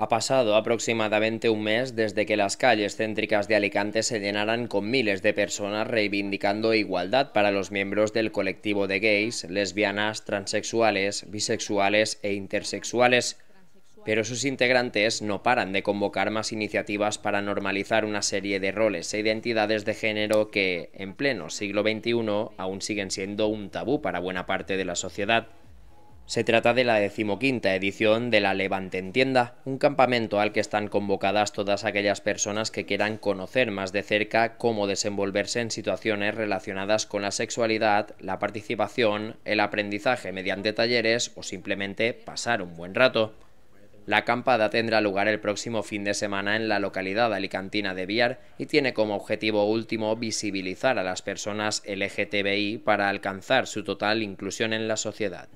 Ha pasado aproximadamente un mes desde que las calles céntricas de Alicante se llenaran con miles de personas reivindicando igualdad para los miembros del colectivo de gays, lesbianas, transexuales, bisexuales e intersexuales. Pero sus integrantes no paran de convocar más iniciativas para normalizar una serie de roles e identidades de género que, en pleno siglo XXI, aún siguen siendo un tabú para buena parte de la sociedad. Se trata de la decimoquinta edición de la Levante en Tienda, un campamento al que están convocadas todas aquellas personas que quieran conocer más de cerca cómo desenvolverse en situaciones relacionadas con la sexualidad, la participación, el aprendizaje mediante talleres o simplemente pasar un buen rato. La acampada tendrá lugar el próximo fin de semana en la localidad alicantina de Viar y tiene como objetivo último visibilizar a las personas LGTBI para alcanzar su total inclusión en la sociedad.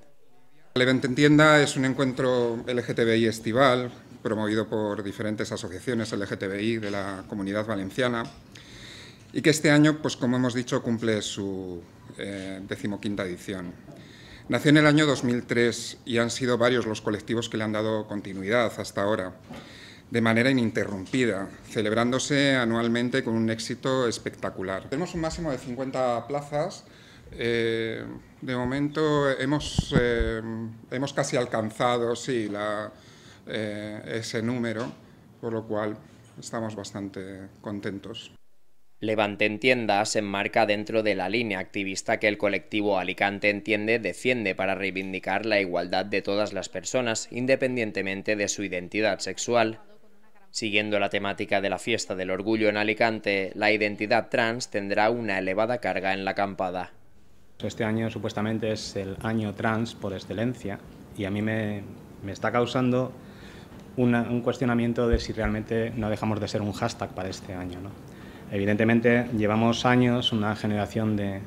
El evento en tienda es un encuentro LGTBI estival promovido por diferentes asociaciones LGTBI de la comunidad valenciana y que este año, pues como hemos dicho, cumple su eh, decimoquinta edición. Nació en el año 2003 y han sido varios los colectivos que le han dado continuidad hasta ahora, de manera ininterrumpida, celebrándose anualmente con un éxito espectacular. Tenemos un máximo de 50 plazas eh, de momento hemos, eh, hemos casi alcanzado sí, eh, ese número, por lo cual estamos bastante contentos. Levante Entienda se enmarca dentro de la línea activista que el colectivo Alicante Entiende defiende para reivindicar la igualdad de todas las personas, independientemente de su identidad sexual. Siguiendo la temática de la fiesta del orgullo en Alicante, la identidad trans tendrá una elevada carga en la acampada. Este año supuestamente es el año trans por excelencia y a mí me, está causando un cuestionamiento de si realmente no dejamos de ser un hashtag para este año. Evidentemente llevamos años, una generación de,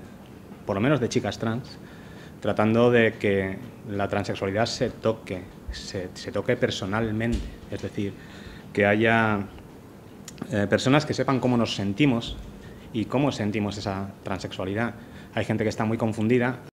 por lo menos de chicas trans, tratando de que la transexualidad se toque, se, toque personalmente, es decir, que haya eh, personas que sepan cómo nos sentimos y cómo sentimos esa transexualidad. Hay gente que está muy confundida.